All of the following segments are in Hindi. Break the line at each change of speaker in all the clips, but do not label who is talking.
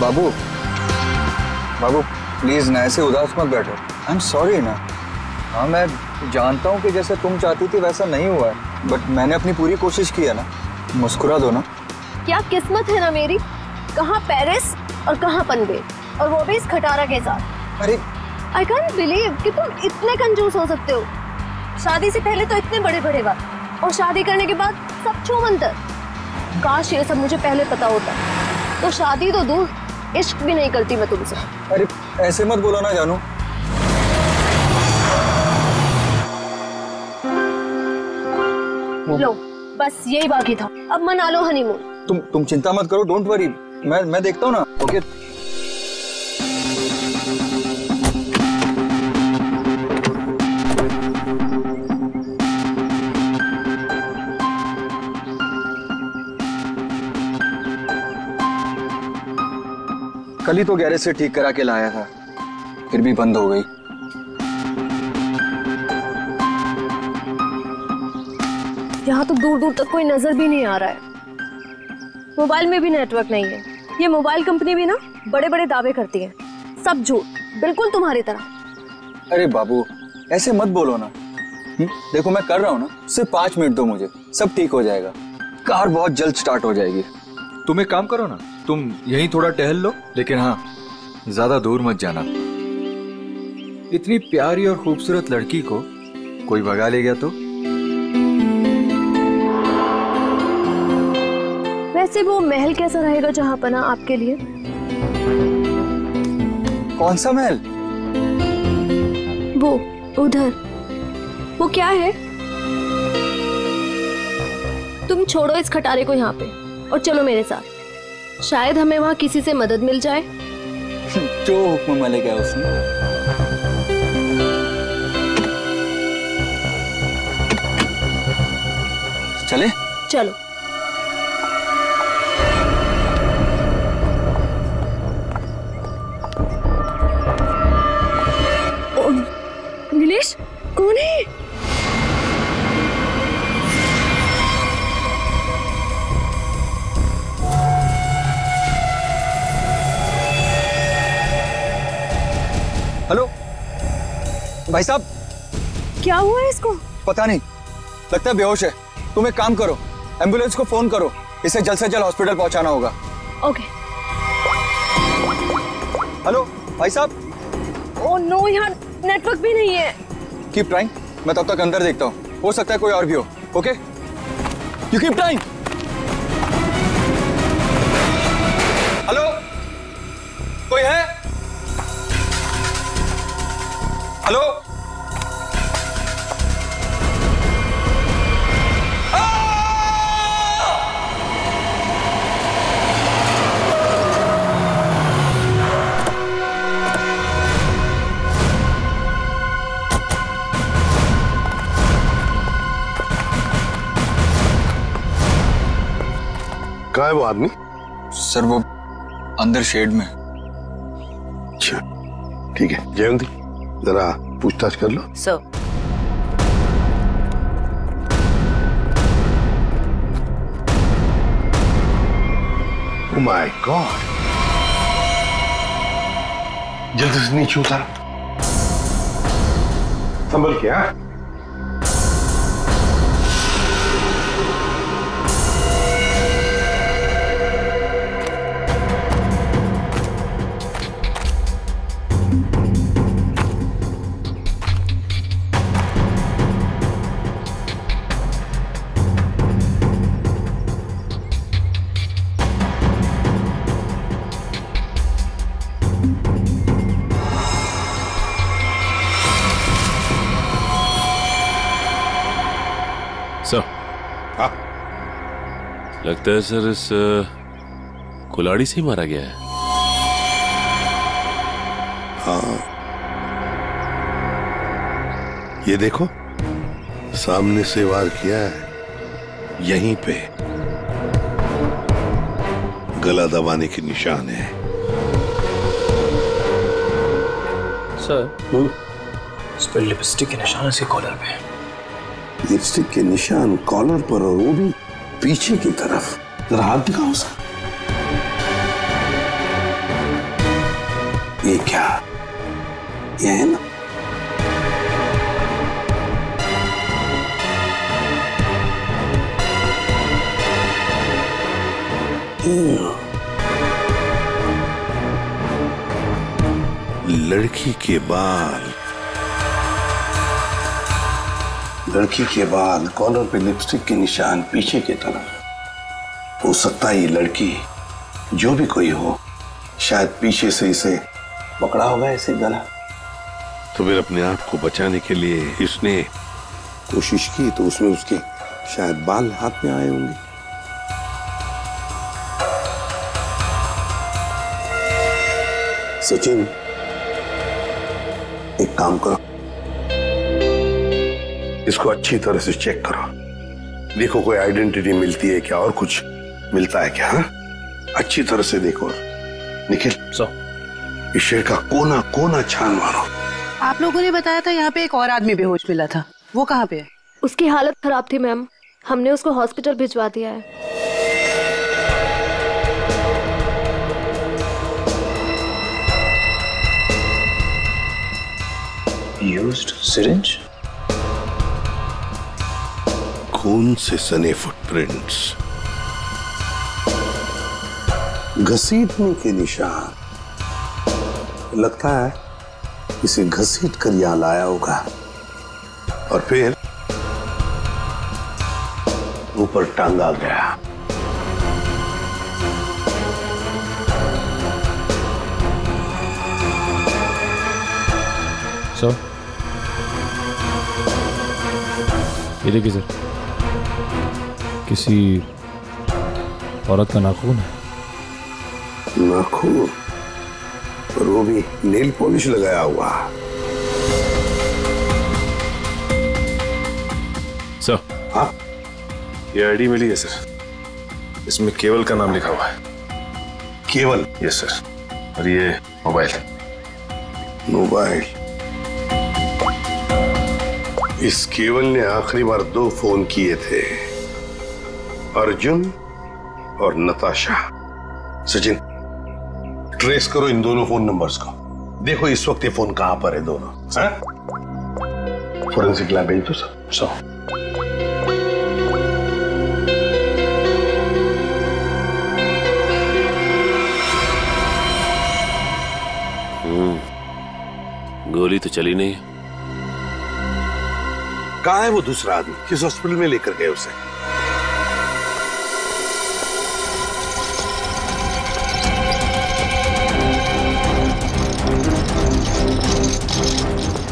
बाबू बाबू प्लीज़ ना ऐसे उदास मत बैठो। आई एम सॉरी ना। हाँ मैं जानता हूँ कि जैसे तुम चाहती थी वैसा नहीं हुआ है बट मैंने अपनी पूरी कोशिश की है ना। मुस्कुरा दो ना।
क्या किस्मत है ना मेरी? कहाँ पेरिस और कहाँ पनबे और वो भी इस खटारा के साथ।
अरे।
आई कैंट बिलीव कि तुम इतने कंजूस हो सकते हो। शादी से पहले तो इतने बड़े बड़े बात। और शादी करने के बाद सब छू मंतर काश ये सब मुझे पहले पता होता। तो शादी तो दूर इश्क भी नहीं करती मैं तुमसे।
अरे ऐसे मत बोलो ना जानू।
लो बस यही बाकी था। अब मना लो हनीमून
तुम तुम चिंता मत करो डोंट वरी मैं मैं देखता हूँ ना ओके कल ही तो गैरेज से ठीक करा के लाया था। फिर भी बंद हो गई।
यहाँ तो दूर दूर तक कोई नज़र भी नहीं आ रहा है। मोबाइल में भी नेटवर्क नहीं है। ये मोबाइल कंपनी भी ना बड़े बड़े दावे करती है। सब झूठ। बिल्कुल तुम्हारी तरह।
अरे बाबू ऐसे मत बोलो ना। हुँ? देखो मैं कर रहा हूँ ना। सिर्फ़ पाँच मिनट दो मुझे। सब ठीक हो जाएगा। कार बहुत जल्द स्टार्ट हो जाएगी।
तुम एक काम करो ना। तुम यहीं थोड़ा टहल लो लेकिन हाँ ज़्यादा दूर मत जाना। इतनी प्यारी और खूबसूरत लड़की को कोई भगा ले गया तो?
वैसे वो महल कैसा रहेगा जहाँ पना आपके लिए?
कौन सा महल?
वो उधर। वो क्या है? तुम छोड़ो इस खटारे को यहाँ पे और चलो मेरे साथ। शायद हमें वहाँ किसी से मदद मिल जाए।
जो हुक्म मलेगा उसने चले?
चलो। नीलेश कौन है?
हेलो? भाई साहब।
क्या हुआ है इसको?
पता नहीं। लगता है बेहोश है। तुम एक काम करो। एंबुलेंस को फ़ोन करो। इसे जल्द से जल्द हॉस्पिटल पहुंचाना होगा।
ओके।
हेलो? भाई साहब।
ओ नो यहाँ नेटवर्क भी नहीं है।
कीप ट्राइंग मैं तब तक अंदर देखता हूँ। हो सकता है कोई और भी हो। ओके? यू कीप ट्राइंग है
वो आदमी?
सर वो अंदर शेड में।
अच्छा ठीक है जयंती जरा पूछताछ कर लो।
सर।
Oh my God. जल्दी से नीचे उतार। संभल के हाँ?
लगता है सर इस कुलाड़ी से ही मारा गया है। हाँ।
ये देखो सामने से वार किया है यहीं पे। गला दबाने के निशान है।
सर इस पर लिपस्टिक के निशान है इसके कॉलर पे
लिपस्टिक के निशान कॉलर पर और वो भी पीछे की तरफ़। जरा हाथ दिखाओ सर। ये क्या? ये है ना? लड़की के बाल। लड़की के बाल कॉलर पे लिपस्टिक के निशान पीछे की तरफ़। हो सकता है ये लड़की जो भी कोई हो शायद पीछे से इसे पकड़ा होगा ऐसे गला। तो फिर अपने आप को बचाने के लिए इसने कोशिश की तो उसमें उसके शायद बाल हाथ में आए होंगे। सचिन एक काम करो। इसको अच्छी तरह से चेक करो। देखो कोई आइडेंटिटी मिलती है क्या और कुछ मिलता है क्या हा? अच्छी तरह से देखो। निखिल
सो
इस शेर का कोना कोना छान मारो।
आप लोगों ने बताया था यहाँ पे एक और आदमी बेहोश मिला था। वो कहाँ पे है?
उसकी हालत खराब थी मैम। हमने उसको हॉस्पिटल भिजवा दिया है।
Used syringe?
खून से सने फुटप्रिंट्स। घसीटने के निशान। लगता है इसे घसीट कर यहाँ लाया होगा। और फिर ऊपर टांगा गया।
सर। ये देखिए सर। किसी औरत का नाखून है।
नाखून? और वो भी नेल पॉलिश लगाया हुआ।
सर।
हाँ?
ये आईडी मिली है सर। इसमें केवल का नाम लिखा हुआ है।
केवल?
यस सर और ये मोबाइल
मोबाइल। इस केवल ने आखिरी बार दो फ़ोन किए थे। अर्जुन और नताशा। सचिन ट्रेस करो इन दोनों फ़ोन नंबर्स को। देखो इस वक्त ये फ़ोन कहाँ पर है दोनों फोरेंसिक लैब भेज दो सर
सो
गोली तो चली नहीं।
कहा है वो दूसरा आदमी? किस हॉस्पिटल में लेकर गए उसे?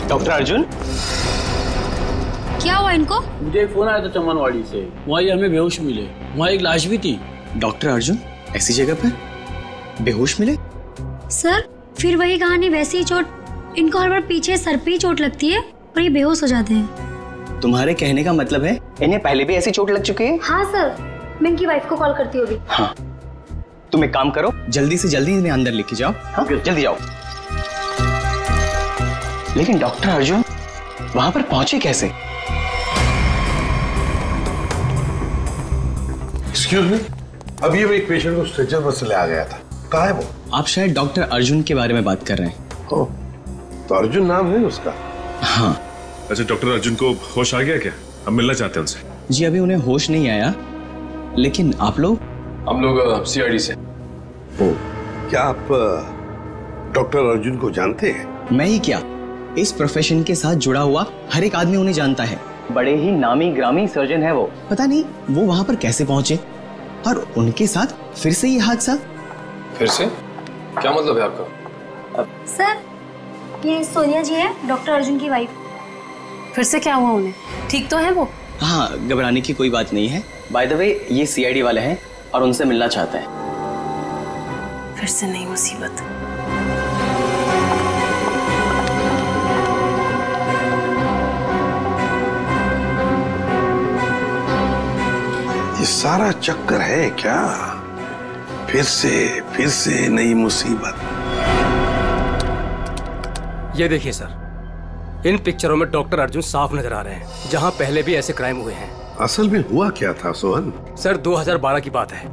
डॉक्टर अर्जुन?
क्या हुआ इनको?
मुझे एक फ़ोन आया था चमनवाड़ी से। वहाँ ये हमें बेहोश मिले। वहाँ एक लाश भी थी।
डॉक्टर अर्जुन ऐसी जगह पर बेहोश मिले?
सर फिर वही कहानी वैसी ही चोट इनको हर बार पीछे सर पे चोट लगती है और ये बेहोश हो जाते हैं।
तुम्हारे कहने का मतलब है इन्हें पहले भी ऐसी चोट लग चुकी है?
हाँ सर। मैं इनकी वाइफ को कॉल करती हूँ अभी।
हाँ। तुम एक काम करो जल्दी से जल्दी इन्हें अंदर लेके जाओ। हाँ? जल्दी जाओ। लेकिन डॉक्टर अर्जुन वहाँ पर पहुँचे कैसे?
एक्सक्यूज मी अभी अभी एक पेशेंट को स्ट्रेचर पर से ले आ गया था। कहा है वो?
आप शायद डॉक्टर अर्जुन के बारे में बात कर रहे हैं।
ओ, तो अर्जुन नाम है उसका?
हाँ।
अच्छा डॉक्टर अर्जुन को होश आ गया क्या? हम मिलना चाहते हैं उनसे।
जी अभी उन्हें होश नहीं आया लेकिन आप लोग?
हम लोग सीआईडी से।
ओ, क्या आप डॉक्टर अर्जुन को जानते हैं?
मैं ही क्या? इस प्रोफेशन के साथ जुड़ा हुआ हर एक आदमी उन्हें जानता है। बड़े ही नामी ग्रामी सर्जन है वो। पता नहीं वो वहाँ पर कैसे पहुँचे? और उनके साथ फिर से ये हादसा?
फिर से? क्या मतलब है आपका? अब...
सर ये सोनिया जी है डॉक्टर अर्जुन की वाइफ
फिर से क्या हुआ उन्हें? ठीक तो है वो?
हाँ घबराने की कोई बात नहीं है। बाय द वे ये सीआईडी वाले हैं और उनसे मिलना चाहते हैं।
फिर से नई मुसीबत।
सारा चक्कर है क्या? फिर से फिर से नई मुसीबत।
ये देखिए सर इन पिक्चरों में डॉक्टर अर्जुन साफ़ नज़र आ रहे हैं जहाँ पहले भी ऐसे क्राइम हुए हैं।
असल में हुआ क्या था सोहन?
सर 2012 की बात है।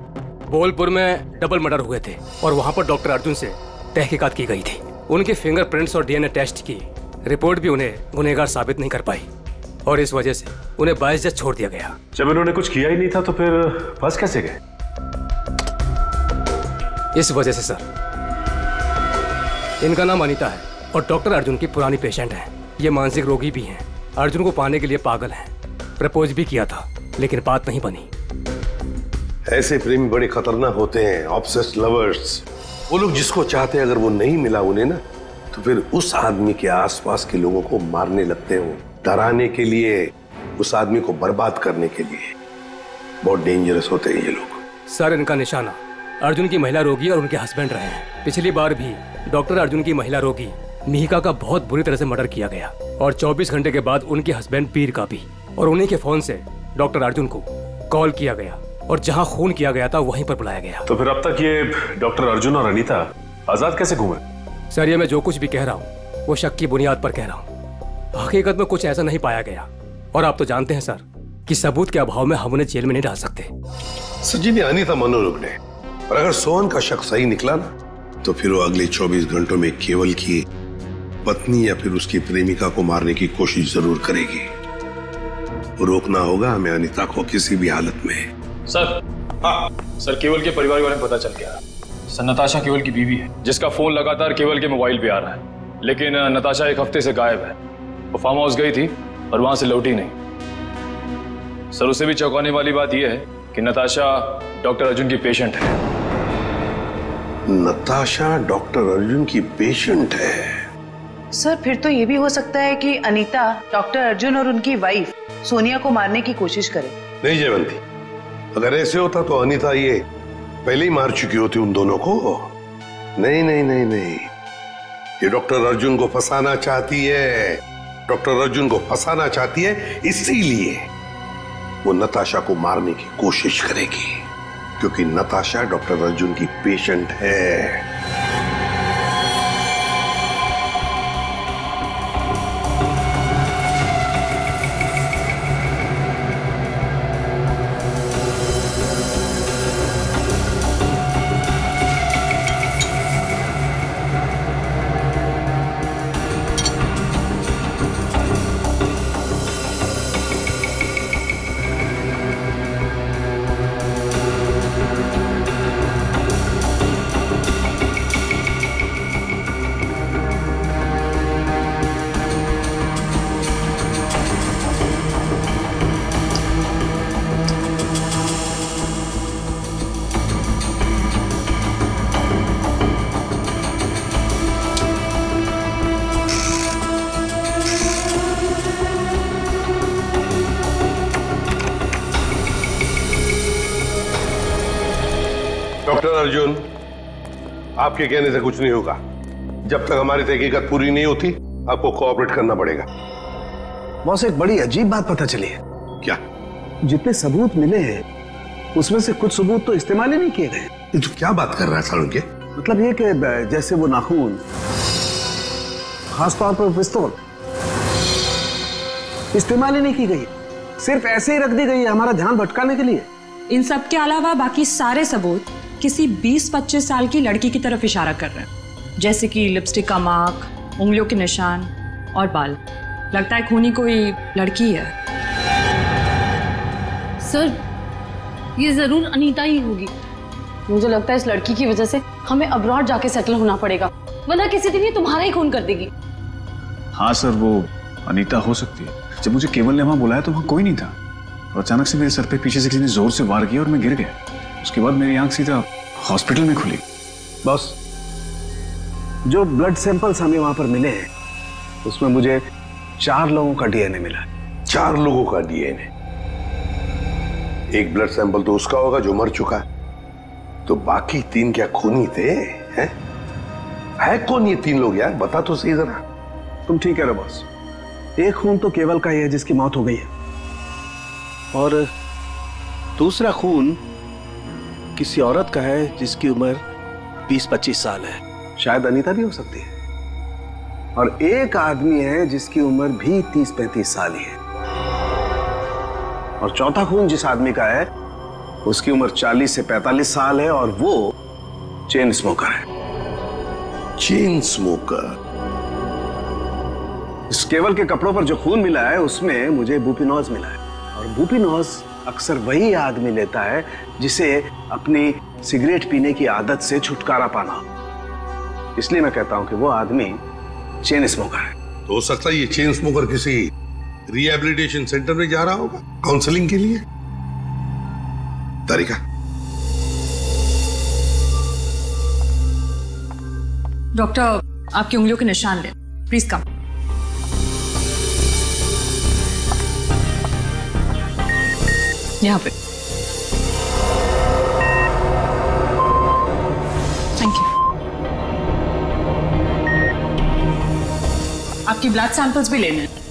बोलपुर में डबल मर्डर हुए थे और वहाँ पर डॉक्टर अर्जुन से तहकीकात की गई थी। उनके फिंगरप्रिंट्स और डीएनए टेस्ट की रिपोर्ट भी उन्हें गुनहगार साबित नहीं कर पाई। और इस वजह से उन्हें बाइस जज छोड़ दिया गया।
जब इन्होंने कुछ किया ही नहीं था तो फिर फंस कैसे गए?
इस वजह से सर इनका नाम अनिता है और डॉक्टर अर्जुन की पुरानी पेशेंट है। ये मानसिक रोगी भी हैं। अर्जुन को पाने के लिए पागल हैं। प्रपोज भी किया था लेकिन बात नहीं बनी।
ऐसे प्रेमी बड़े खतरनाक होते हैं ऑब्सेस्ड लवर्स वो लोग जिसको चाहते हैं अगर वो नहीं मिला उन्हें ना तो फिर उस आदमी के आसपास के लोगों को मारने लगते हैं डराने के लिए उस आदमी को बर्बाद करने के लिए। बहुत डेंजरस होते हैं ये लोग।
सर इनका निशाना अर्जुन की महिला रोगी और उनके हस्बैंड रहे हैं। पिछली बार भी डॉक्टर अर्जुन की महिला रोगी मिहिका का बहुत बुरी तरह से मर्डर किया गया। और 24 घंटे के बाद उनके हस्बैंड पीर का भी। और उन्हीं के फ़ोन से डॉक्टर अर्जुन को कॉल किया गया। और जहाँ खून किया गया था वहीं पर बुलाया गया।
तो फिर अब तक ये डॉक्टर अर्जुन और अनिता आज़ाद कैसे घूमे?
सर ये मैं जो कुछ भी कह रहा हूँ वो शक की बुनियाद पर कह रहा हूँ। हकीकत में कुछ ऐसा नहीं पाया गया। और आप तो जानते हैं सर कि सबूत के अभाव में हम उन्हें जेल में नहीं डाल सकते।
सज्जी ने अनिता मनोरोग ने। और अगर सोहन का शक सही निकला ना तो फिर वो अगले 24 घंटों में केवल की पत्नी या फिर उसकी प्रेमिका को मारने की कोशिश ज़रूर करेगी। रोकना होगा हमें अनिता को किसी भी हालत में।
सर। हाँ सर केवल के परिवार के बारे में पता चल गया। सर नताशा केवल की बीवी है जिसका फ़ोन लगातार केवल के मोबाइल पे आ रहा है। लेकिन नताशा एक हफ़्ते से गायब है। वो फार्म हाउस गई थी और वहाँ से लौटी नहीं। सर उसे भी चौंकाने वाली बात यह है कि नताशा डॉक्टर अर्जुन की पेशेंट है।
नताशा डॉक्टर अर्जुन की पेशेंट है।
सर फिर तो ये भी हो सकता है कि अनीता डॉक्टर अर्जुन और उनकी वाइफ सोनिया को मारने की कोशिश करे।
नहीं जयवंती। अगर ऐसे होता तो अनीता ये पहले ही मार चुकी होती उन दोनों को। नहीं नहीं नहीं नहीं। ये डॉक्टर अर्जुन को फंसाना चाहती है। डॉक्टर अर्जुन को फंसाना चाहती है, इसीलिए वो नताशा को मारने की कोशिश करेगी, क्योंकि नताशा डॉक्टर अर्जुन की पेशेंट है। आपके कहने से कुछ नहीं होगा। जब तक हमारी तहकीकत पूरी नहीं होती आपको कोऑपरेट करना पड़ेगा।
बॉस एक बड़ी अजीब बात पता चली है।
क्या?
जितने सबूत मिले हैं उसमें से कुछ सबूत तो इस्तेमाल ही नहीं किए गए।
तो क्या बात कर रहा है सालुंके
मतलब ये कि जैसे वो नाखून खासतौर पर पिस्तौल इस्तेमाल ही नहीं की गई। सिर्फ़ ऐसे ही रख दी गई है हमारा ध्यान भटकाने के लिए।
इन सब के अलावा बाकी सारे सबूत किसी 20-25 साल की लड़की की तरफ़ इशारा कर रहे हैं। जैसे कि लिपस्टिक का मार्क उंगलियों के निशान और बाल। लगता है खूनी कोई लड़की है।
सर ये ज़रूर अनीता ही होगी। मुझे लगता है इस लड़की की वजह से हमें अब्रॉड जाके सेटल होना पड़ेगा। वरना किसी दिन ये तुम्हारा ही खून कर देगी।
हाँ सर वो अनीता हो सकती है। जब मुझे केवल ने वहाँ बुलाया तो वहाँ कोई नहीं था। और अचानक से मेरे सर पे पीछे से किसी ने ज़ोर से वार किया और मैं गिर गया। उसके बाद मेरी आँख सीधा हॉस्पिटल में खुली।
बॉस। जो ब्लड सैंपल्स हमें वहाँ पर मिले हैं उसमें मुझे चार लोगों का डीएनए मिला
चार लोगों का डीएनए? एक ब्लड सैंपल तो उसका होगा जो मर चुका है। तो बाकी तीन क्या खूनी थे हैं? है कौन ये तीन लोग यार? बता तो सही जरा।
तुम ठीक कह रहे हो बॉस। एक खून तो केवल का ही है जिसकी मौत हो गई है।
और दूसरा खून किसी औरत का है जिसकी उम्र 20-25 साल है।
शायद अनीता भी हो सकती है। और एक आदमी है जिसकी उम्र भी 30-35 साल ही है। और चौथा खून जिस आदमी का है उसकी उम्र 40 से 45 साल है और वो चेन स्मोकर है।
Chain smoker.
इस केवल के कपड़ों पर जो खून मिला है उसमें मुझे बुपिनोज मिला है। और बुपिनोज अक्सर वही आदमी लेता है जिसे अपनी सिगरेट पीने की आदत से छुटकारा पाना। हो। इसलिए मैं कहता हूँ कि वो आदमी चेन स्मोकर है।
तो हो सकता है ये चेन स्मोकर किसी रिहेबिलिटेशन सेंटर में जा रहा होगा काउंसलिंग के लिए। तारिका।
डॉक्टर आपकी उंगलियों के निशान ले। Please come. यहाँ पे थैंक यू आपकी ब्लड सैंपल्स भी लेने हैं।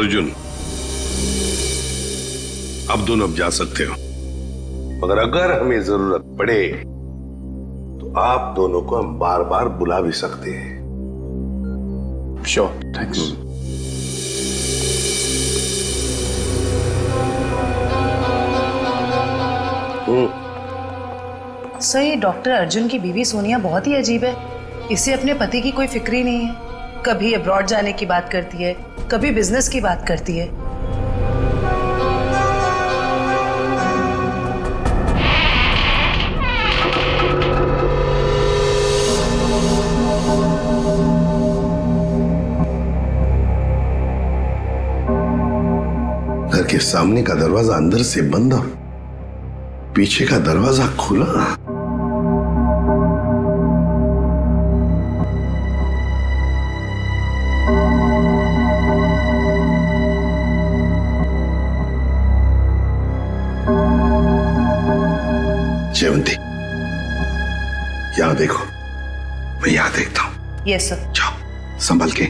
अर्जुन अब दोनों अब जा सकते हो। मगर अगर हमें ज़रूरत पड़े तो आप दोनों को हम बार बार बुला भी सकते हैं।
श्योर थैंक्स
सर ये डॉक्टर अर्जुन की बीवी सोनिया बहुत ही अजीब है। इसे अपने पति की कोई फ़िक्र ही नहीं है। कभी अब्रॉड जाने की बात करती है कभी बिज़नेस की बात करती है।
घर के सामने का दरवाज़ा अंदर से बंद और पीछे का दरवाज़ा खुला।
यस सर
संभल के।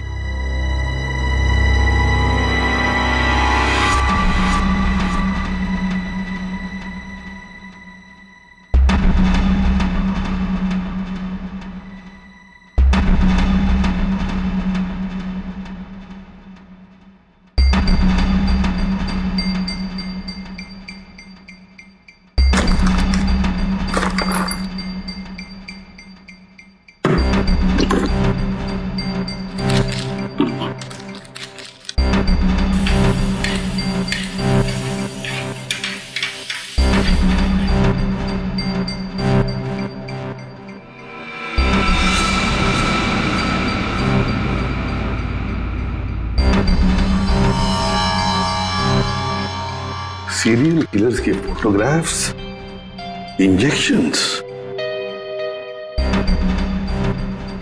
सीरियल किलर्स के फोटोग्राफ्स इंजेक्शंस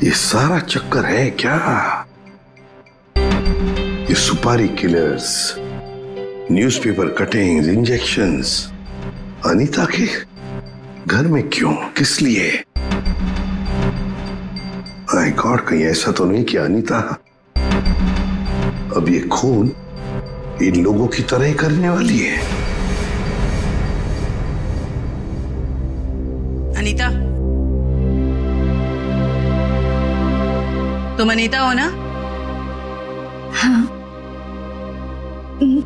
ये सारा चक्कर है क्या? ये सुपारी killers newspaper cuttings injections Anita के घर में क्यों? किस लिए? आई गॉड कहीं ऐसा तो नहीं कि अनीता। अब ये खून इन लोगों की तरह ही करने वाली है।
तुम अनीता हो ना?
हाँ।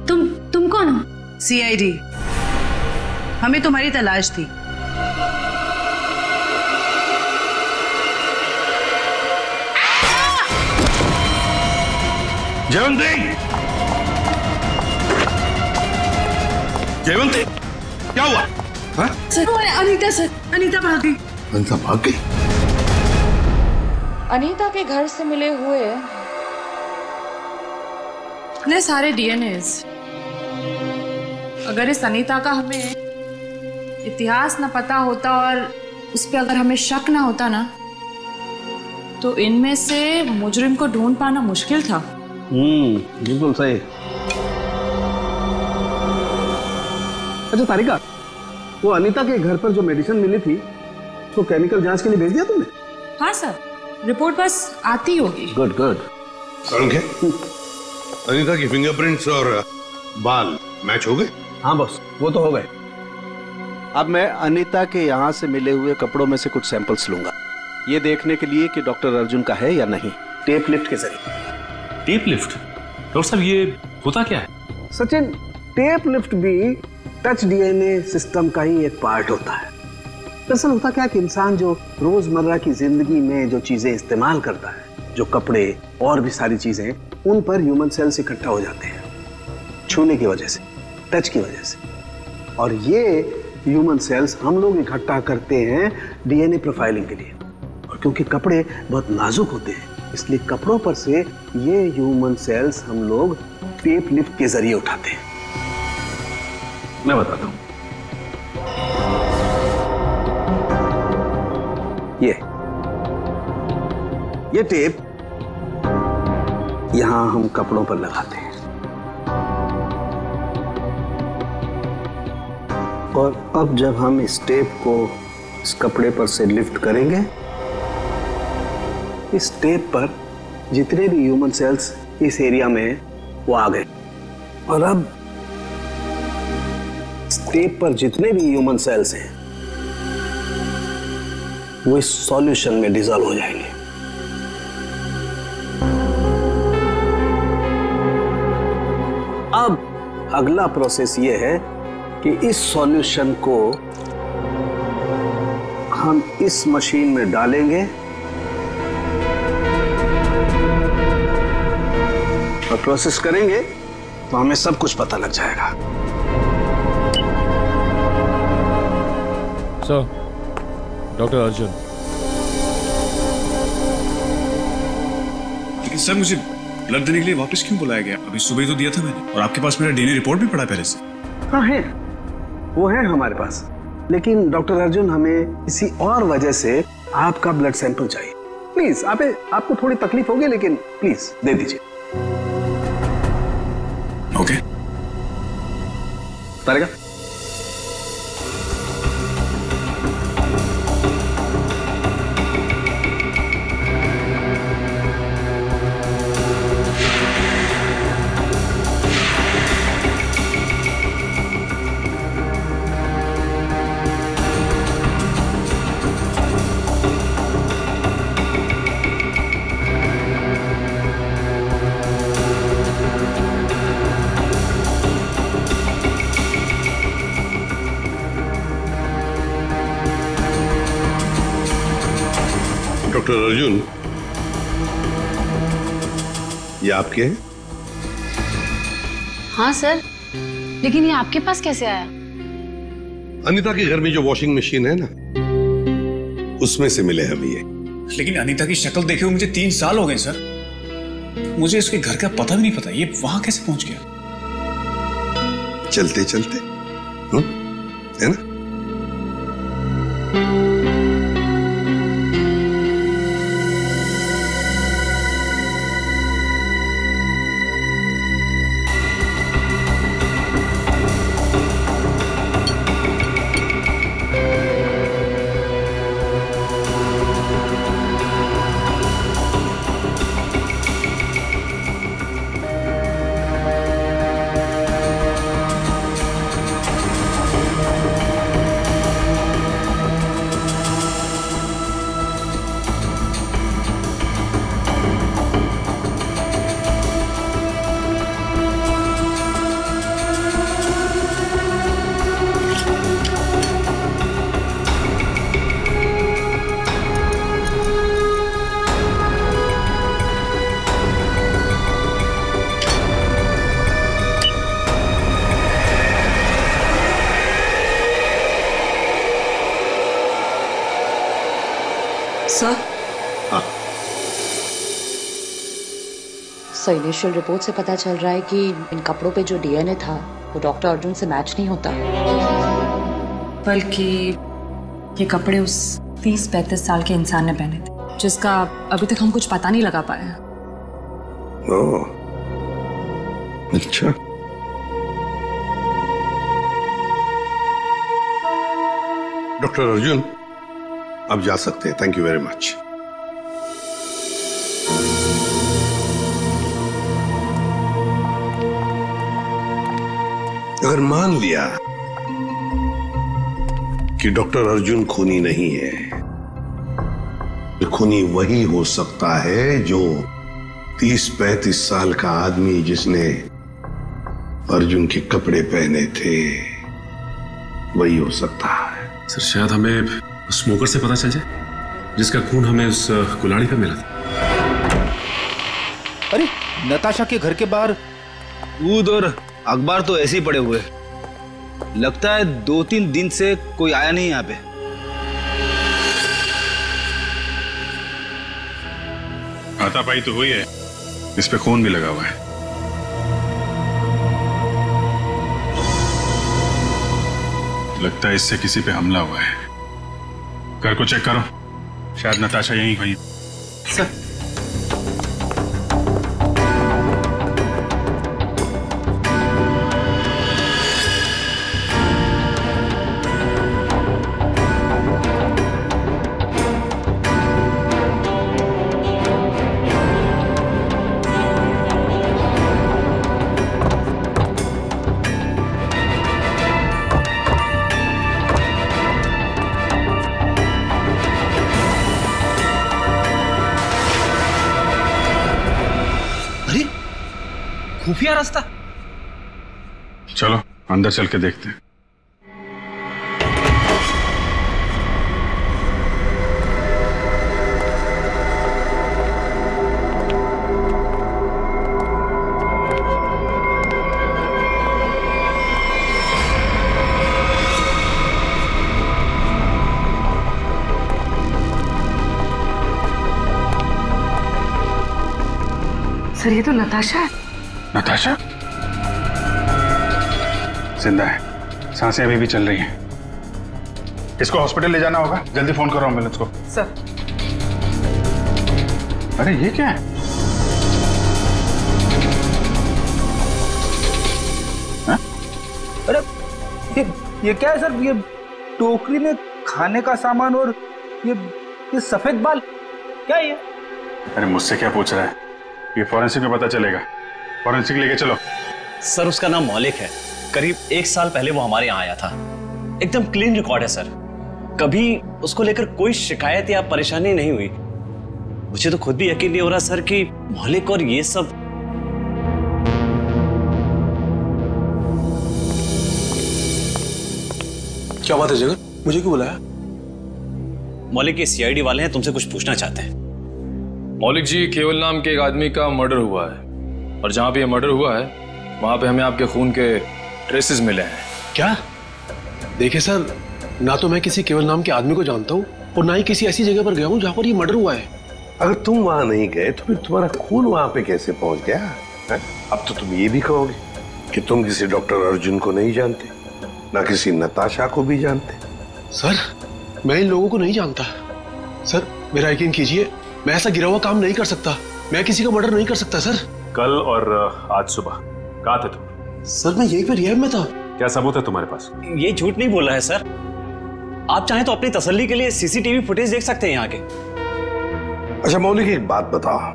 तुम तुम कौन हो?
सीआईडी हमें तुम्हारी तलाश थी।
जयवंती! जयवंती क्या हुआ? हाँ?
Sir Anita sir. अनीता भाग गई।
अनीता भाग गई?
अनीता के घर से मिले हुए इतने सारे डीएनए अगर इस अनीता का हमें इतिहास न पता होता और उस पर अगर हमें शक ना होता ना तो इनमें से मुजरिम को ढूंढ पाना मुश्किल था।
हम्म बिल्कुल सही। अच्छा तारिका वो अनीता के घर पर जो मेडिसिन मिली थी तो केमिकल जाँच के लिए भेज दिया तुमने?
हाँ सर। रिपोर्ट बस आती होगी।
गुड गुड
अनिता अनीता की फिंगरप्रिंट्स और बाल मैच हो गए?
हाँ बॉस वो तो हो गए।
अब मैं अनिता के यहाँ से मिले हुए कपड़ों में से कुछ सैंपल्स लूँगा। ये देखने के लिए कि डॉक्टर अर्जुन का है या नहीं। टेप लिफ्ट के ज़रिए।
टेप लिफ्ट डॉक्टर साहब ये होता क्या है?
सचिन टेप लिफ्ट भी टच डीएनए सिस्टम का ही एक पार्ट होता है। दरअसल होता क्या कि इंसान जो रोज़मर्रा की ज़िंदगी में जो चीज़ें इस्तेमाल करता है, जो कपड़े और भी सारी चीज़ें, उन पर ह्यूमन सेल्स इकट्ठा हो जाते हैं। छूने की वजह से टच की वजह से। और ये ह्यूमन सेल्स हम लोग इकट्ठा करते हैं डीएनए प्रोफाइलिंग के लिए। और क्योंकि कपड़े बहुत नाजुक होते हैं, इसलिए कपड़ों पर से ये ह्यूमन सेल्स हम लोग टेप लिफ्ट के ज़रिए उठाते हैं। मैं बताता हूँ। ये। ये टेप यहाँ हम कपड़ों पर लगाते हैं। और अब जब हम इस टेप को इस कपड़े पर से लिफ्ट करेंगे, इस टेप पर जितने भी ह्यूमन सेल्स इस एरिया में वो आ गए। और अब इस टेप पर जितने भी ह्यूमन सेल्स हैं वो इस सॉल्यूशन में डिजॉल्व हो जाएँगे। अब अगला प्रोसेस ये है कि इस सॉल्यूशन को हम इस मशीन में डालेंगे। और प्रोसेस करेंगे तो हमें सब कुछ पता लग जाएगा।
Sir doctor Arjun.
लेकिन सर मुझे ब्लड देने के लिए वापस क्यों बुलाया गया? अभी सुबह तो दिया था मैंने। और आपके पास मेरा डीएनए रिपोर्ट भी पड़ा पहले से।
हाँ है? वो है हमारे पास। लेकिन डॉक्टर अर्जुन हमें किसी और वजह से आपका ब्लड सैंपल चाहिए। प्लीज़ आप आपको थोड़ी तकलीफ़ होगी लेकिन प्लीज़ दे दीजिए।
ओके
तारिका?
आपके हैं?
हाँ सर। लेकिन ये आपके पास कैसे आया?
अनीता के घर में जो वॉशिंग मशीन है ना उसमें से मिले हम ये।
लेकिन अनीता की शक्ल देखे हुए मुझे तीन साल हो गए सर। मुझे इसके घर का पता भी नहीं पता ये वहाँ कैसे पहुँच गया?
चलते चलते। हुँ? है ना?
सर
इनिशियल रिपोर्ट से पता चल रहा है कि इन कपड़ों पे जो डीएनए था वो डॉक्टर अर्जुन से मैच नहीं होता।
बल्कि ये कपड़े उस तीस पैंतीस साल के इंसान ने पहने थे जिसका अभी तक हम कुछ पता नहीं लगा पाए
अच्छा। डॉक्टर अर्जुन आप जा सकते हैं। थैंक यू वेरी मच अगर मान लिया कि डॉक्टर अर्जुन खूनी नहीं है तो खूनी वही हो सकता है जो तीस पैंतीस साल का आदमी जिसने अर्जुन के कपड़े पहने थे वही हो सकता है।
सर शायद हमें उस स्मोकर से पता चल जाए जिसका खून हमें उस अ, कुल्हाड़ी पे मिला था।
अरे नताशा के घर के बाहर दूध और अखबार तो ऐसे ही पड़े हुए। लगता है दो तीन दिन से कोई आया नहीं यहाँ पे।
हाथापाई तो हुई है। इस पे खून भी लगा हुआ है। लगता है इससे किसी पे हमला हुआ है। घर को चेक करो। शायद नताशा यहीं कहीं अंदर चल के देखते हैं।
सर ये तो नताशा है।
नताशा? ज़िंदा है। साँसें अभी भी चल रही हैं। इसको हॉस्पिटल ले जाना होगा। जल्दी फ़ोन करो एंबुलेंस को।
सर।
अरे ये क्या है?
अरे ये ये क्या है सर? ये टोकरी में खाने का सामान और ये ये सफ़ेद बाल क्या है ये?
अरे मुझसे क्या पूछ रहा है? ये फॉरेंसिक में पता चलेगा। फॉरेंसिक लेके चलो।
सर उसका नाम मौलिक है। करीब एक साल पहले वो हमारे यहाँ आया था। एकदम क्लीन रिकॉर्ड है सर। कभी उसको लेकर कोई शिकायत या परेशानी नहीं हुई। मुझे तो खुद भी यकीन नहीं हो रहा सर कि मौलिक और ये सब
क्या बात है जगन मुझे क्यों बुलाया?
मौलिक के सीआईडी वाले हैं तुमसे कुछ पूछना चाहते हैं।
मौलिक जी केवल नाम के एक आदमी का मर्डर हुआ है। और जहाँ पे ये मर्डर हुआ है वहाँ पे हमें आपके खून के ट्रेसेस मिले हैं।
क्या? देखिए सर ना तो मैं किसी केवल नाम के आदमी को जानता हूँ और ना ही किसी ऐसी जगह पर गया हूँ जहाँ पर ये मर्डर हुआ है।
अगर तुम वहाँ नहीं गए तो फिर तुम्हारा खून वहाँ पे कैसे पहुँच गया है? अब तो तुम ये भी कहोगे कि तुम किसी डॉक्टर अर्जुन को नहीं जानते ना किसी नताशा को भी जानते।
सर मैं इन लोगों को नहीं जानता। सर मेरा यकीन कीजिए मैं ऐसा गिरा हुआ काम नहीं कर सकता। मैं किसी का मर्डर नहीं कर सकता सर।
कल और आज सुबह। कहा थे तुम?
सर मैं यहीं पर रिहैब में था।
क्या सबूत है तुम्हारे पास?
ये झूठ नहीं बोल रहा है सर। आप चाहें तो अपनी तसल्ली के लिए सीसीटीवी फुटेज देख सकते हैं यहाँ के।
अच्छा मौलिक एक बात बताओ।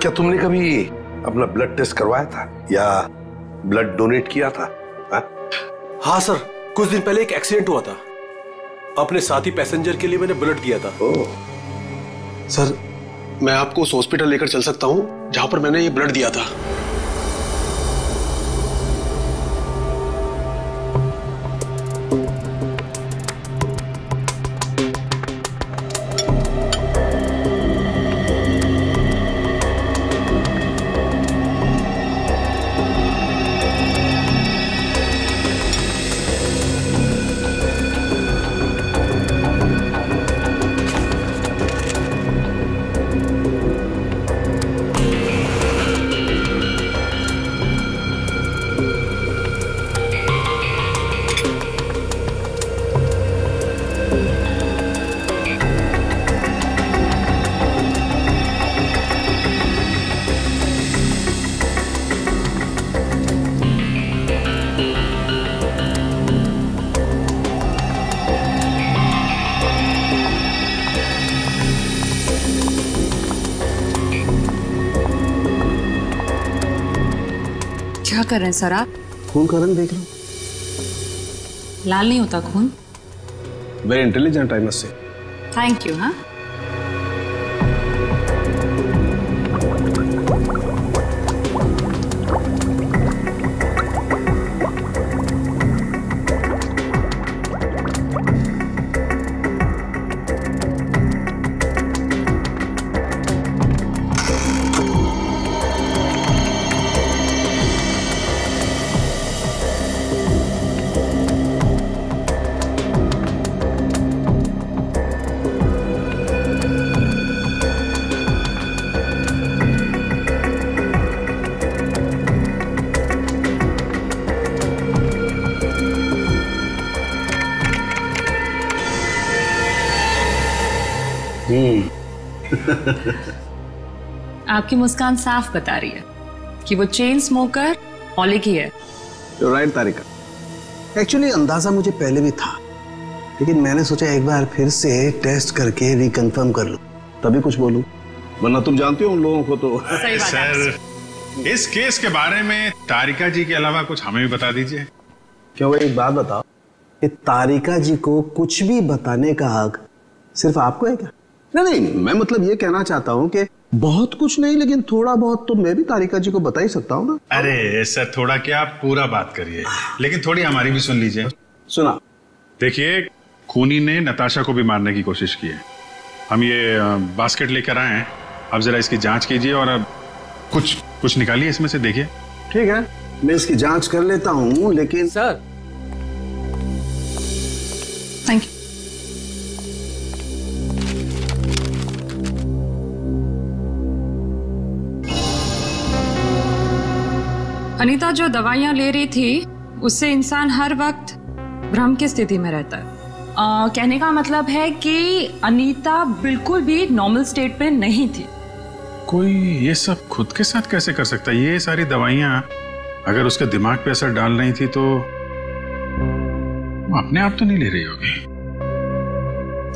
क्या तुमने कभी अपना ब्लड टेस्ट करवाया था? या ब्लड डोनेट किया था? हा?
हाँ सर कुछ दिन पहले एक एक्सीडेंट हुआ था। अपने साथी पैसेंजर के लिए मैंने ब्लड दिया था। ओ। सर मैं आपको उस हॉस्पिटल लेकर चल सकता हूँ जहाँ पर मैंने ये ब्लड दिया था।
कर रहे हैं सर? आप
खून का रंग देख लो।
लाल नहीं होता खून।
Very intelligent I must say
thank you हाँ? आपकी मुस्कान साफ़ बता रही है कि वो चेन स्मोकर मौलिक ही है।
राइट तारिका। एक्चुअली अंदाज़ा मुझे पहले भी था लेकिन मैंने सोचा एक बार फिर से टेस्ट करके रिकंफर्म कर लूँ। तभी कुछ बोलूँ। वरना तुम जानते हो उन लोगों को तो।
सर इस केस के बारे में तारिका जी के अलावा कुछ हमें भी बता दीजिए।
क्या वो एक बात बताओ कि तारिका जी को कुछ भी बताने का हक सिर्फ़ आपको है क्या? नहीं नहीं मैं मतलब ये कहना चाहता हूँ कि बहुत कुछ नहीं लेकिन थोड़ा बहुत तो मैं भी तारिका जी को बता ही सकता हूँ ना।
अरे सर थोड़ा क्या आप पूरा बात करिए लेकिन थोड़ी हमारी भी सुन लीजिए।
सुना।
देखिए खूनी ने नताशा को भी मारने की कोशिश की है। हम ये बास्केट लेकर आए हैं। अब जरा इसकी जाँच कीजिए और अब कुछ कुछ निकालिए इसमें से देखिए।
ठीक है मैं इसकी जाँच कर लेता हूँ लेकिन
सर
अनीता जो दवाइयाँ ले रही थी उससे इंसान हर वक्त भ्रम की स्थिति में रहता है। आ, कहने का मतलब है कि अनीता बिल्कुल भी नॉर्मल स्टेट पे नहीं थी।
कोई ये सब खुद के साथ कैसे कर सकता है? ये सारी दवाइयाँ अगर उसके दिमाग पे असर डाल रही थी तो अपने आप तो नहीं ले रही होगी।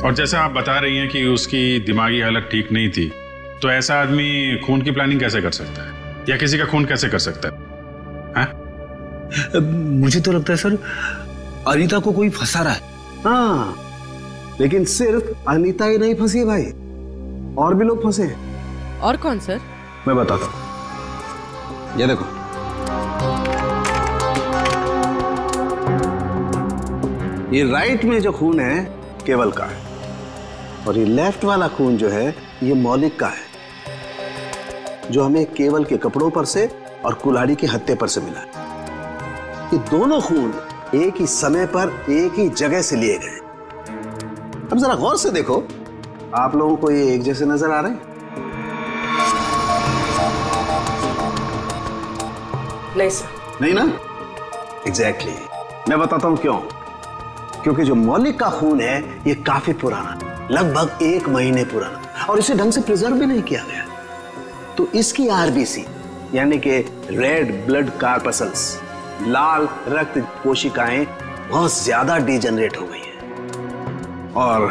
और जैसा आप बता रही हैं कि उसकी दिमागी हालत ठीक नहीं थी तो ऐसा आदमी खून की प्लानिंग कैसे कर सकता है? या किसी का खून कैसे कर सकता है?
मुझे तो लगता है सर अनीता को कोई फंसा रहा है। हाँ लेकिन सिर्फ़ अनीता ही नहीं फंसी भाई। और भी लोग फंसे हैं।
और कौन सर?
मैं बताता हूँ। ये देखो। ये राइट में जो खून है केवल का है। और ये लेफ़्ट वाला खून जो है ये मौलिक का है। जो हमें केवल के कपड़ों पर से और कुल्हाड़ी के हत्थे पर से मिला। ये दोनों खून एक ही समय पर एक ही जगह से लिए गए। अब जरा गौर से देखो आप लोगों को ये एक जैसे नज़र आ रहे हैं?
नहीं सर।
नहीं ना? Exactly exactly. मैं बताता हूँ क्यों। क्योंकि जो मौलिक का खून है ये काफ़ी पुराना लगभग एक महीने पुराना और इसे ढंग से प्रिजर्व भी नहीं किया गया। तो इसकी आरबीसी यानी कि रेड ब्लड कार्पसल्स लाल रक्त कोशिकाएँ बहुत ज़्यादा डिजनरेट हो गई हैं। और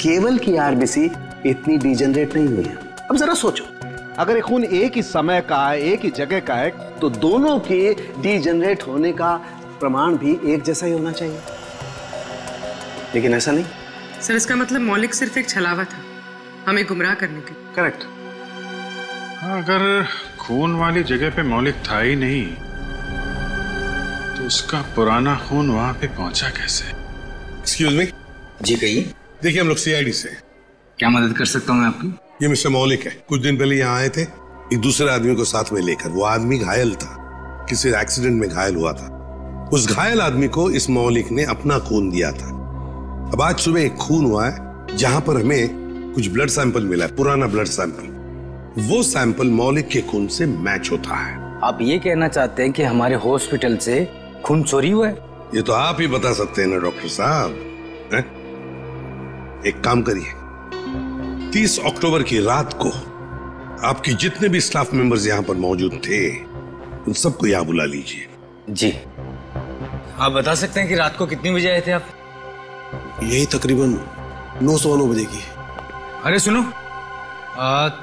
केवल की आरबीसी इतनी डिजनरेट नहीं हुई है। अब जरा सोचो अगर ये खून एक ही समय का है एक ही जगह का है तो दोनों के डिजनरेट होने का प्रमाण भी एक जैसा ही होना चाहिए। लेकिन ऐसा नहीं।
सर इसका मतलब मौलिक सिर्फ़ एक छलावा था। हमें गुमराह करने के
करेक्ट
अगर खून वाली जगह पे मौलिक था ही नहीं तो उसका पुराना खून वहाँ पे पहुँचा कैसे?
एक्सक्यूज मी
जी कहिए।
देखिए हम लोग सीआईडी से
क्या मदद कर सकता हूँ मैं आपकी?
ये मिस्टर मौलिक है। कुछ दिन पहले यहाँ आए थे। एक दूसरे आदमी को साथ में लेकर। वो आदमी घायल था। किसी एक्सीडेंट में घायल हुआ था। उस घायल आदमी को इस मौलिक ने अपना खून दिया था। अब आज सुबह एक खून हुआ है जहाँ पर हमें कुछ ब्लड सैंपल मिला है। पुराना ब्लड सैंपल वो सैंपल मौलिक के खून से मैच होता है।
आप ये कहना चाहते हैं कि हमारे हॉस्पिटल से खून चोरी हुआ है?
ये तो आप ही बता सकते हैं ना डॉक्टर साहब। एक काम करिए। तीस अक्टूबर की रात को आपकी जितने भी स्टाफ मेंबर्स यहाँ पर मौजूद थे उन सबको यहाँ बुला लीजिए।
जी। आप बता सकते हैं कि रात को कितने बजे आए थे आप?
यही तकरीबन नौ सवा नौ बजे की।
अरे सुनो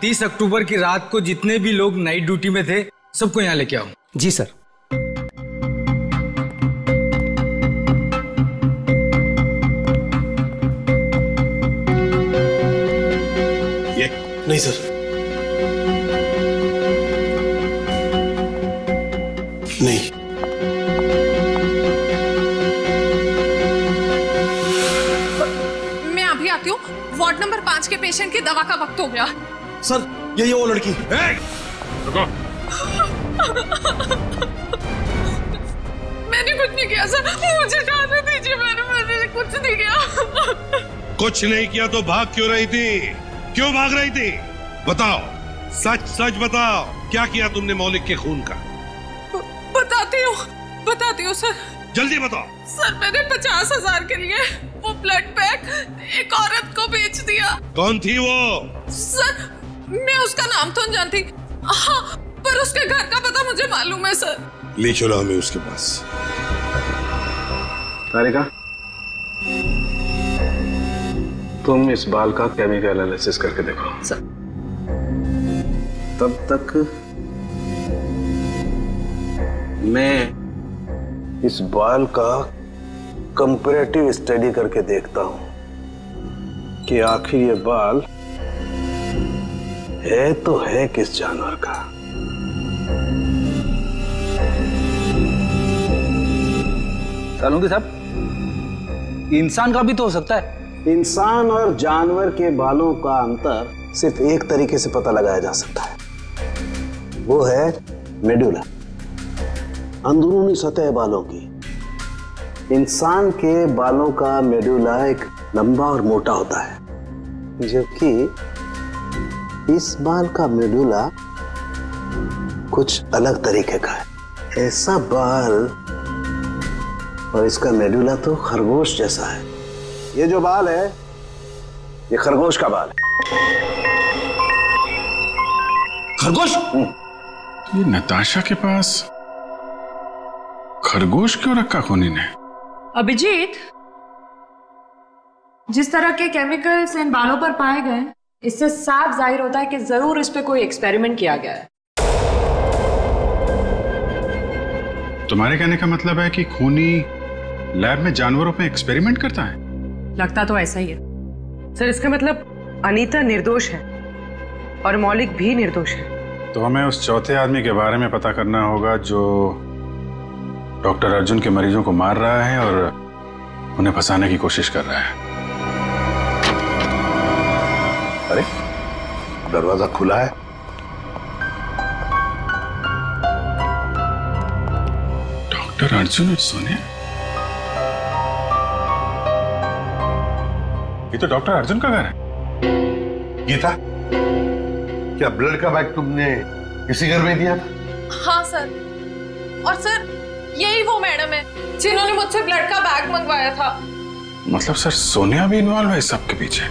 तीस अक्टूबर की रात को जितने भी लोग नाइट ड्यूटी में थे सबको यहाँ लेके आऊ।
जी सर।
नहीं सर।
वार्ड नंबर पाँच के पेशेंट की दवा का वक्त हो गया।
सर यही है वो लड़की।
मैंने कुछ नहीं किया सर। मुझे जाने दीजिए मैंने मैंने कुछ नहीं किया।
कुछ नहीं किया तो भाग क्यों रही थी? क्यों भाग रही थी? बताओ सच सच बताओ क्या किया तुमने मौलिक के खून का?
बताती हूँ बताती हूँ सर।
जल्दी बताओ।
सर मैंने पचास हज़ार के लिए ब्लड पैक एक औरत को बेच दिया।
कौन थी वो?
सर मैं उसका नाम तो नहीं जानती। हाँ पर उसके घर का पता मुझे मालूम है सर।
ले चलो हमें उसके पास।
तारिका। तुम इस बाल का केमिकल एनालिसिस करके देखो।
सर।
तब तक मैं इस बाल का कंपैरेटिव स्टडी करके देखता हूँ कि आखिर ये बाल है तो है किस जानवर का।
सालूँगी साहब इंसान का भी तो हो सकता है।
इंसान और जानवर के बालों का अंतर सिर्फ़ एक तरीके से पता लगाया जा सकता है। वो है मेडुला। अंदरूनी सतह बालों की। इंसान के बालों का मेडुला एक लंबा और मोटा होता है जबकि इस बाल का मेडुला कुछ अलग तरीके का है। ऐसा बाल और इसका मेडुला तो खरगोश जैसा है। ये जो बाल है ये खरगोश का बाल है।
खरगोश? ये नताशा के पास खरगोश क्यों रखा खूनी ने?
अभिजीत जिस तरह के केमिकल्स इन बालों पर पाए गए इससे साफ़ ज़ाहिर होता है कि ज़रूर इस पे कोई एक्सपेरिमेंट किया गया है।
तुम्हारे कहने का मतलब है कि खूनी लैब में जानवरों पे एक्सपेरिमेंट करता है?
लगता तो ऐसा ही है।
सर इसका मतलब अनीता निर्दोष है और मौलिक भी निर्दोष है।
तो हमें उस चौथे आदमी के बारे में पता करना होगा जो डॉक्टर अर्जुन के मरीजों को मार रहा है और उन्हें फंसाने की कोशिश कर रहा है।
अरे दरवाज़ा खुला है।
डॉक्टर अर्जुन और सोनिया? ये तो डॉक्टर अर्जुन का घर है।
गीता क्या ब्लड का बैग तुमने इसी घर में दिया था?
हाँ सर। और सर यही वो मैडम है जिन्होंने मुझसे ब्लड का बैग मंगवाया था।
मतलब सर सोनिया भी इन्वॉल्व है सबके पीछे?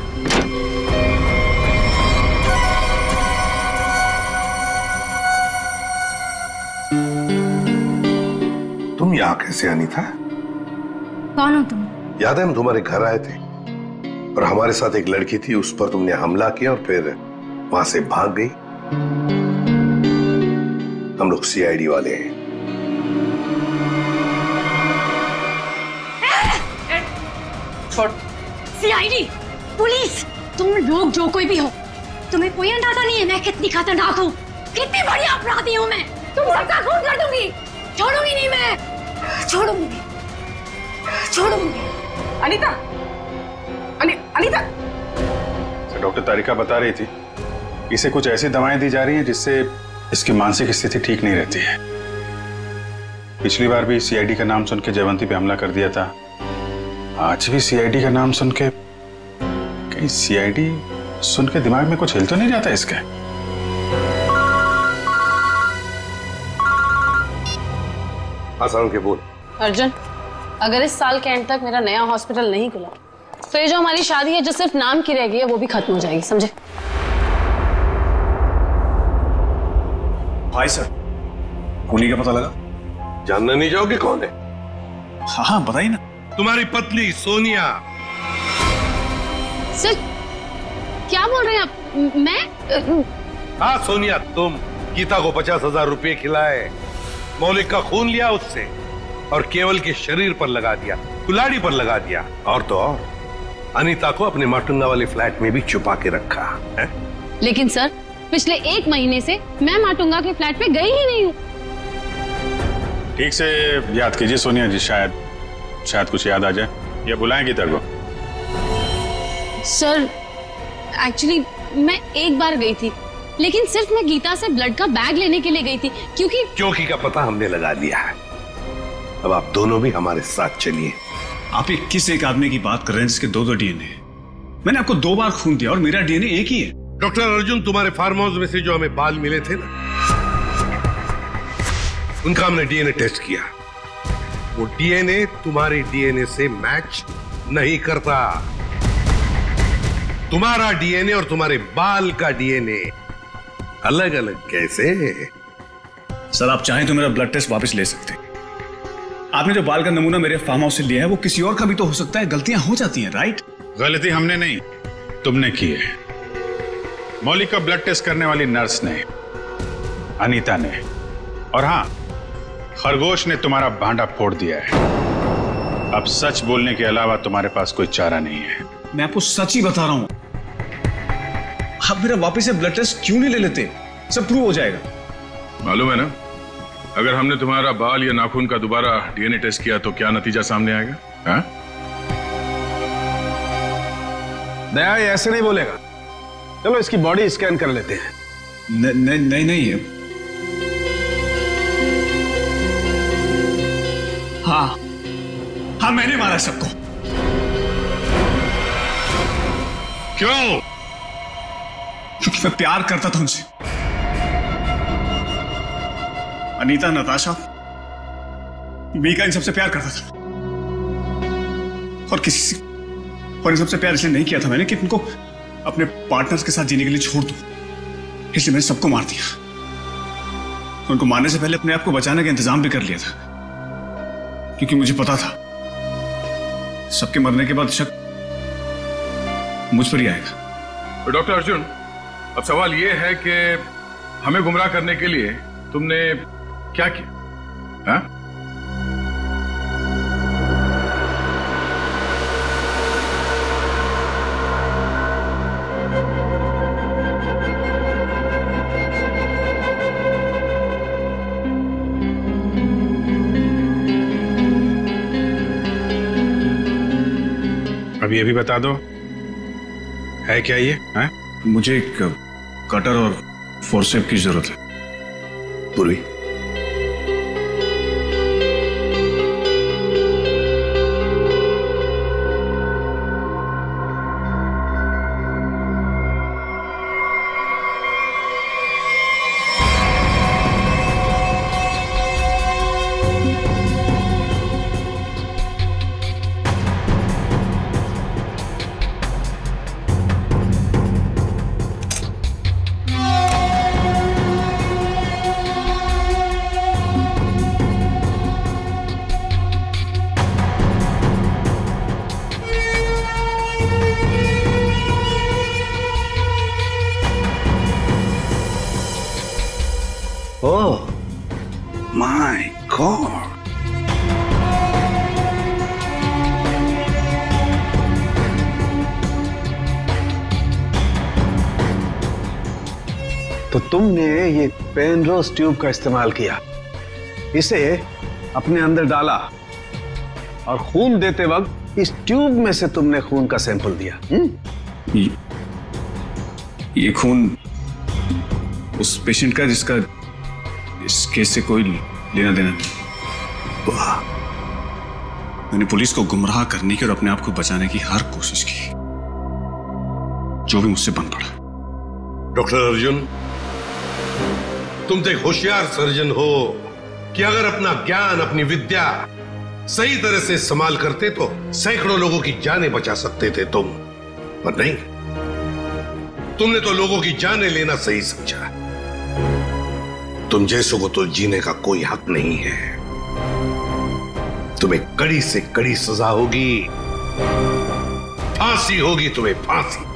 तुम यहाँ कैसे आनी था?
कौन हो तुम?
याद है हम तुम्हारे घर आए थे? और हमारे साथ एक लड़की थी उस पर तुमने हमला किया और फिर वहाँ से भाग गई। हम लोग सीआईडी वाले हैं।
छोड़। CID police. तुम लोग जो कोई भी हो तुम्हें कोई अंदाज़ा नहीं है मैं कितनी खतरनाक हूँ। कितनी बड़ी अपराधी हूँ मैं। तुम सबका खून कर दूँगी। छोड़ूँगी नहीं मैं। छोड़ूँगी। छोड़ूँगी।
अनीता! अनी, अनीता!
सर डॉक्टर तारिका बता रही थी। इसे कुछ ऐसी दवाएँ दी जा रही हैं जिससे इसकी मानसिक स्थिति ठीक नहीं रहती है। पिछली बार भी सीआईडी का नाम सुन के जयवंती पे हमला कर दिया था। आज भी सीआईडी का नाम सुन के कहीं सीआईडी सुन के दिमाग में कुछ हिल तो नहीं जाता इसके?
आसान के बोल।
अर्जुन अगर इस साल के एंड तक मेरा नया हॉस्पिटल नहीं खुला तो ये जो हमारी शादी है जो सिर्फ़ नाम की रह गई है वो भी खत्म हो जाएगी समझे?
भाई सर खूनी का पता लगा?
जानना नहीं चाहोगे कौन है?
हाँ हाँ बताइए ना।
तुम्हारी पत्नी सोनिया।
सर क्या बोल रहे हैं आप? मैं
हाँ सोनिया तुम गीता को पचास हज़ार रुपये खिलाए। मौलिक का खून लिया उससे और केवल के शरीर पर लगा दिया कुलाड़ी पर लगा दिया। और तो और अनीता को अपने माटुंगा वाले फ्लैट में भी छुपा के रखा है?
लेकिन सर पिछले एक महीने से मैं माटुंगा के फ्लैट पे गई ही नहीं हूँ।
ठीक से याद कीजिए सोनिया जी शायद शायद कुछ याद आ जाए। या बुलाएँ गीता को?
सर एक्चुअली मैं एक बार गई थी लेकिन सिर्फ़ मैं गीता से ब्लड का बैग लेने के लिए गई थी क्योंकि
क्योंकि का पता हमने लगा लिया है। अब आप दोनों भी हमारे साथ चलिए।
आप एक किस एक आदमी की बात कर रहे हैं जिसके दो दो डीएनए मैंने आपको दो बार खून दिया और मेरा डीएनए एक ही है।
डॉक्टर अर्जुन तुम्हारे फार्म हाउस में से जो हमें बाल मिले थे ना उनका हमने डीएनए टेस्ट किया। वो डीएनए तुम्हारे डीएनए से मैच नहीं करता। तुम्हारा डीएनए और तुम्हारे बाल का डीएनए अलग अलग कैसे?
सर आप चाहें तो मेरा ब्लड टेस्ट वापस ले सकते हैं। आपने जो बाल का नमूना मेरे फार्म हाउस से लिया है वो किसी और का भी तो हो सकता है। गलतियाँ हो जाती हैं राइट
गलती हमने नहीं तुमने की है। मौलिक का ब्लड टेस्ट करने वाली नर्स ने अनीता ने। और हाँ खरगोश ने तुम्हारा भांडा फोड़ दिया है। अब सच बोलने के अलावा तुम्हारे पास कोई चारा नहीं है।
मैं आपको सच ही बता रहा हूँ। आप मेरा वापस से ब्लड टेस्ट क्यों नहीं ले लेते? सब प्रूव हो जाएगा।
मालूम है ना? अगर हमने तुम्हारा बाल या नाखून का दोबारा डीएनए टेस्ट किया तो क्या नतीजा सामने आएगा? हाँ?
दया ऐसे नहीं बोलेगा। चलो इसकी बॉडी स्कैन कर लेते हैं।
न, न, नहीं नहीं है। हाँ मैंने मारा सबको।
क्यों?
क्योंकि मैं प्यार करता था उनसे। अनीता नताशा मीका इन सबसे प्यार करता था। और किसी से और इन सबसे प्यार इसलिए नहीं किया था मैंने कि उनको अपने पार्टनर्स के साथ जीने के लिए छोड़ दूँ। इसलिए मैंने सबको मार दिया। उनको मारने से पहले अपने आप को बचाने का इंतज़ाम भी कर लिया था। क्योंकि मुझे पता था। सबके मरने के बाद शक मुझ पर ही आएगा।
तो डॉक्टर अर्जुन, अब सवाल यह है कि हमें गुमराह करने के लिए तुमने क्या किया? हाँ?
ये भी बता दो। है क्या ये? है?
मुझे एक कटर और फोरसेप की ज़रूरत है।
पूर्वी
तो तुमने ये पेनरोज ट्यूब का इस्तेमाल किया। इसे अपने अंदर डाला और खून देते वक्त इस ट्यूब में से तुमने खून का सैंपल दिया हुँ?
ये, ये खून उस पेशेंट का जिसका इस केस से कोई लेना देना नहीं। वाह। मैंने पुलिस को गुमराह करने की और अपने आप को बचाने की हर कोशिश की। जो भी मुझसे बन पड़ा।
डॉक्टर अर्जुन तुम तो एक होशियार सर्जन हो कि अगर अपना ज्ञान, अपनी विद्या सही तरह से इस्तेमाल करते तो सैकड़ों लोगों की जानें बचा सकते थे तुम, पर नहीं। तुमने तो लोगों की जानें लेना सही समझा। तुम जैसों को तो जीने का कोई हक नहीं है। तुम्हें कड़ी से कड़ी सजा होगी, फांसी होगी, तुम्हें फांसी।